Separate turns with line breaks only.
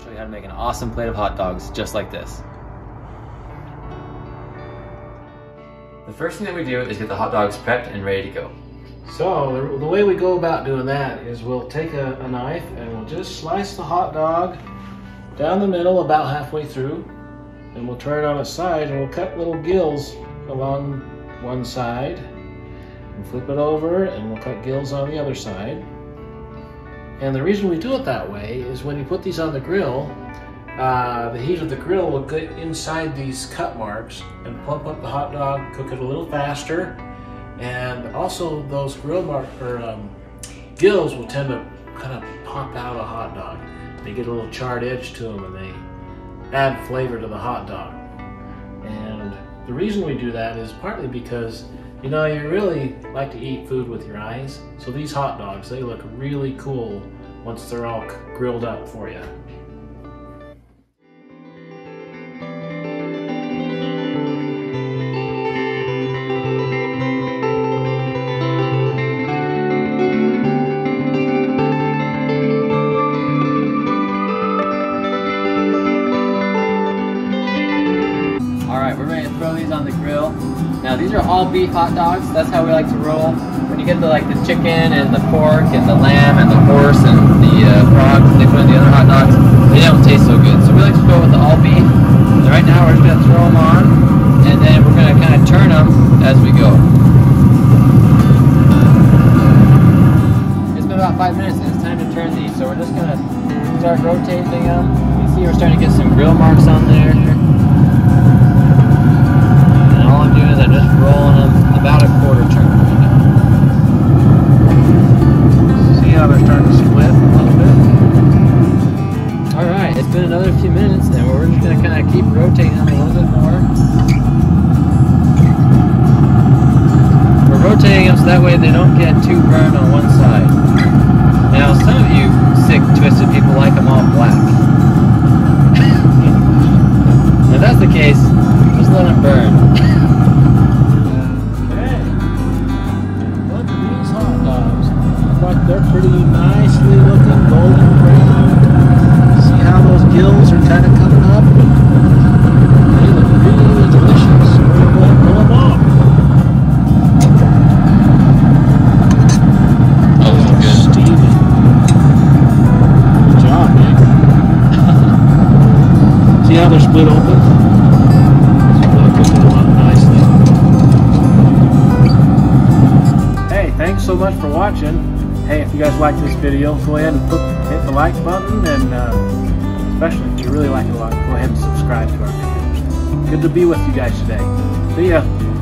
how to make an awesome plate of hot dogs just like this. The first thing that we do is get the hot dogs prepped and ready to go.
So the, the way we go about doing that is we'll take a, a knife and we'll just slice the hot dog down the middle about halfway through and we'll turn it on its side and we'll cut little gills along one side and flip it over and we'll cut gills on the other side. And the reason we do it that way is when you put these on the grill, uh, the heat of the grill will get inside these cut marks and plump up the hot dog, cook it a little faster, and also those grill mark or um, gills will tend to kind of pop out a hot dog. They get a little charred edge to them and they add flavor to the hot dog. And the reason we do that is partly because you know you really like to eat food with your eyes. So these hot dogs they look really cool once they're all grilled up for you.
To throw these on the grill. Now these are all beef hot dogs. That's how we like to roll. When you get the like the chicken and the pork and the lamb and the horse and the uh, frogs they put in the other hot dogs, they don't taste so good. So we like to go with the all beef. And right now we're just gonna throw them on and then we're gonna kind of turn them as we go. It's been about five minutes and it's time to turn these. So we're just gonna start rotating them. You see we're starting to get some grill marks on there. All I'm doing is I'm just rolling them about a quarter turn right now.
See how they're starting to split a little bit?
All right, it's been another few minutes, and we're just gonna kind of keep rotating them a little bit more. We're rotating them so that way they don't get too burned on one side. Now, some of you sick, twisted people like them all black. if that's the case, just let them burn.
they're pretty nicely looking, golden brown. See how those gills are kind of coming up? They look really delicious. We're going off.
Oh, good.
Good job. See how they're split open? Nicely. Hey, thanks so much for watching. Hey, if you guys like this video, go ahead and put, hit the like button, and uh, especially if you really like it a lot, go ahead and subscribe to our videos. Good to be with you guys today. See ya.